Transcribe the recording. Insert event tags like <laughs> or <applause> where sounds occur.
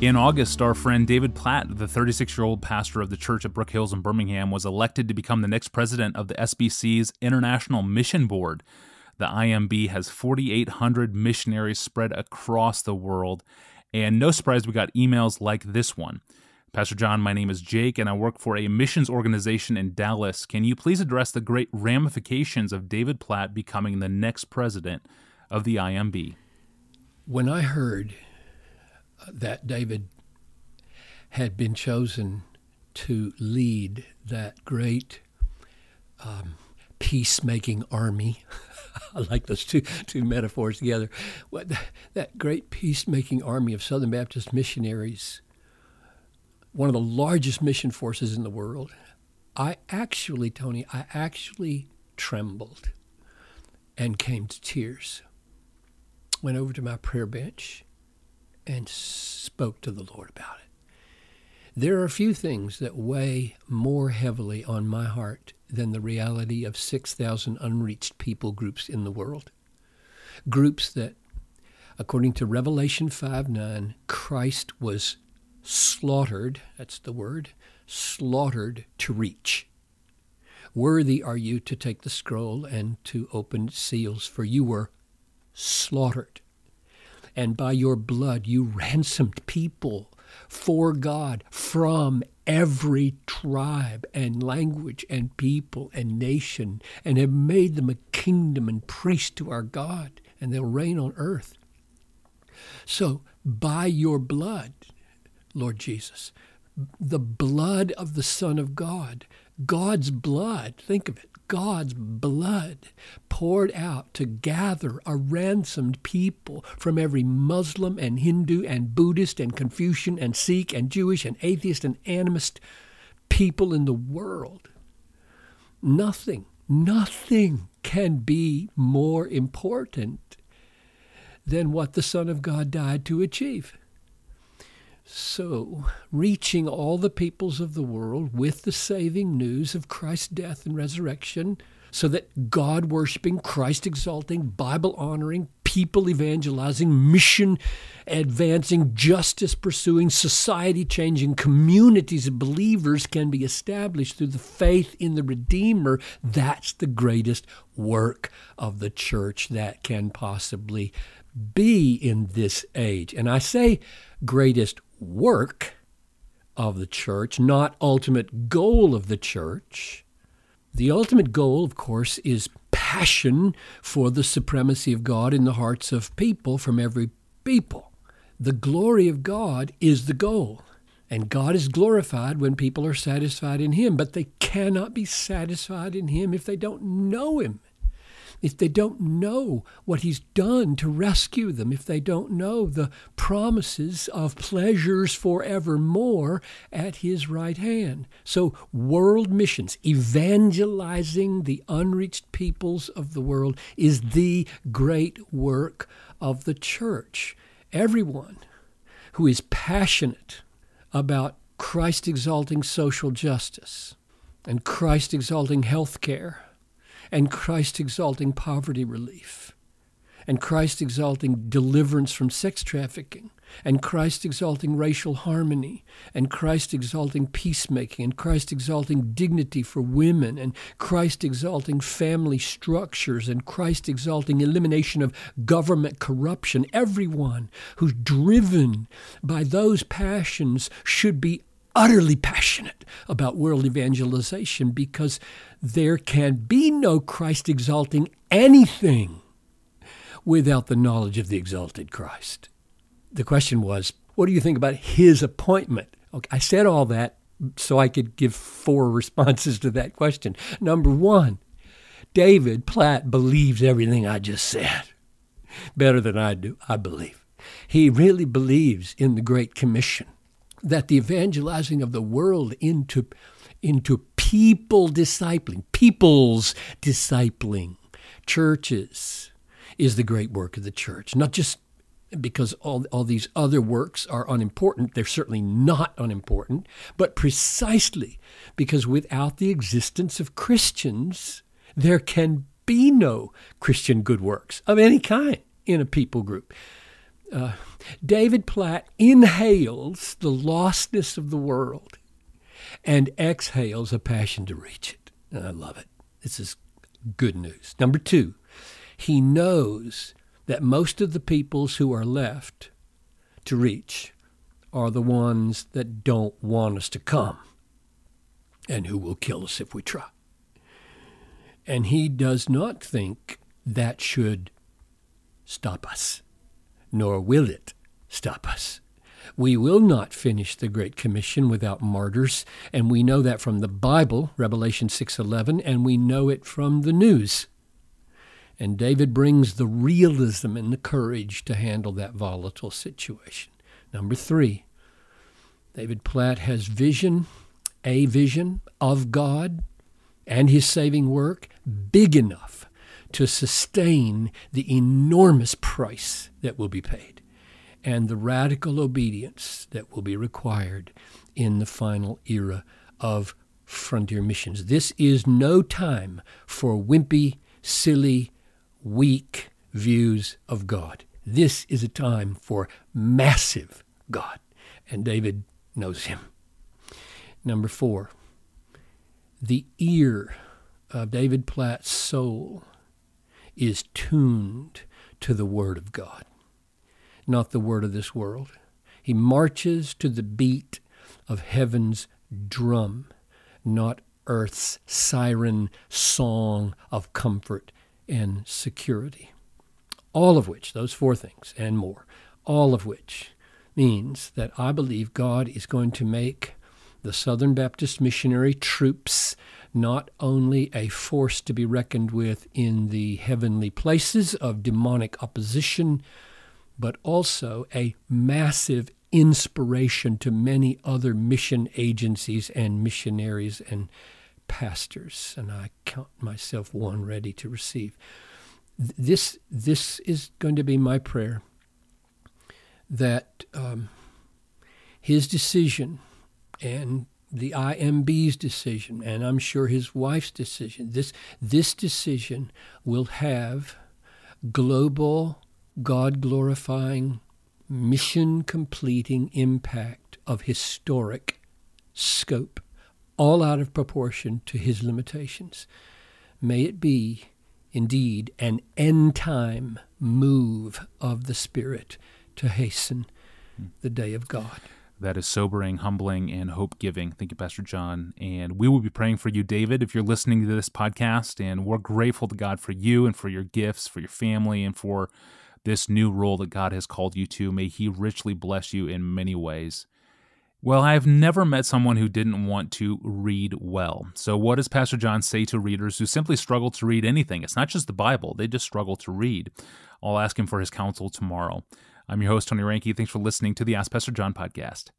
In August, our friend David Platt, the 36 year old pastor of the church at Brook Hills in Birmingham, was elected to become the next president of the SBC's International Mission Board. The IMB has 4,800 missionaries spread across the world. And no surprise, we got emails like this one. Pastor John, my name is Jake, and I work for a missions organization in Dallas. Can you please address the great ramifications of David Platt becoming the next president of the IMB? When I heard that David had been chosen to lead that great um, peacemaking army. <laughs> I like those two two metaphors together. What, that great peacemaking army of Southern Baptist missionaries, one of the largest mission forces in the world. I actually, Tony, I actually trembled and came to tears. Went over to my prayer bench and spoke to the Lord about it. There are few things that weigh more heavily on my heart than the reality of 6,000 unreached people groups in the world. Groups that, according to Revelation 5 9, Christ was slaughtered, that's the word, slaughtered to reach. Worthy are you to take the scroll and to open seals, for you were slaughtered and by your blood you ransomed people for God from every tribe and language and people and nation, and have made them a kingdom and priest to our God, and they'll reign on earth. So, by your blood, Lord Jesus, the blood of the Son of God, God's blood, think of it, God's blood poured out to gather a ransomed people from every Muslim and Hindu and Buddhist and Confucian and Sikh and Jewish and atheist and animist people in the world. Nothing, nothing can be more important than what the Son of God died to achieve. So, reaching all the peoples of the world with the saving news of Christ's death and resurrection, so that God worshiping, Christ exalting, Bible honoring, people evangelizing, mission advancing, justice pursuing, society changing communities of believers can be established through the faith in the Redeemer. That's the greatest work of the church that can possibly be in this age. And I say greatest work of the church, not ultimate goal of the church. The ultimate goal, of course, is passion for the supremacy of God in the hearts of people from every people. The glory of God is the goal. And God is glorified when people are satisfied in Him, but they cannot be satisfied in Him if they don't know Him if they don't know what He's done to rescue them, if they don't know the promises of pleasures forevermore at His right hand. So, world missions, evangelizing the unreached peoples of the world, is the great work of the church. Everyone who is passionate about Christ exalting social justice and Christ exalting health care and Christ exalting poverty relief, and Christ exalting deliverance from sex trafficking, and Christ exalting racial harmony, and Christ exalting peacemaking, and Christ exalting dignity for women, and Christ exalting family structures, and Christ exalting elimination of government corruption. Everyone who's driven by those passions should be utterly passionate about world evangelization because there can be no Christ exalting anything without the knowledge of the exalted Christ. The question was, what do you think about his appointment? Okay, I said all that so I could give four <laughs> responses to that question. Number one, David Platt believes everything I just said better than I do, I believe. He really believes in the Great Commission that the evangelizing of the world into, into people discipling, people's discipling, churches is the great work of the church. Not just because all, all these other works are unimportant, they're certainly not unimportant, but precisely because without the existence of Christians, there can be no Christian good works of any kind in a people group uh, David Platt inhales the lostness of the world and exhales a passion to reach it. And I love it. This is good news. Number two, he knows that most of the peoples who are left to reach are the ones that don't want us to come and who will kill us if we try. And he does not think that should stop us, nor will it stop us. We will not finish the great commission without martyrs, and we know that from the Bible, Revelation 6:11, and we know it from the news. And David brings the realism and the courage to handle that volatile situation. Number 3. David Platt has vision, a vision of God and his saving work big enough to sustain the enormous price that will be paid and the radical obedience that will be required in the final era of frontier missions. This is no time for wimpy, silly, weak views of God. This is a time for massive God, and David knows him. Number four, the ear of David Platt's soul is tuned to the Word of God not the word of this world. He marches to the beat of heaven's drum, not earth's siren song of comfort and security. All of which, those four things and more, all of which means that I believe God is going to make the Southern Baptist missionary troops not only a force to be reckoned with in the heavenly places of demonic opposition but also a massive inspiration to many other mission agencies and missionaries and pastors. And I count myself one ready to receive. This, this is going to be my prayer that um, his decision and the IMB's decision, and I'm sure his wife's decision, this, this decision will have global God glorifying, mission completing impact of historic scope, all out of proportion to his limitations. May it be indeed an end time move of the Spirit to hasten hmm. the day of God. That is sobering, humbling, and hope giving. Thank you, Pastor John. And we will be praying for you, David, if you're listening to this podcast. And we're grateful to God for you and for your gifts, for your family, and for this new role that God has called you to. May He richly bless you in many ways. Well, I've never met someone who didn't want to read well. So, what does Pastor John say to readers who simply struggle to read anything? It's not just the Bible, they just struggle to read. I'll ask him for his counsel tomorrow. I'm your host, Tony Reinke. Thanks for listening to the Ask Pastor John podcast.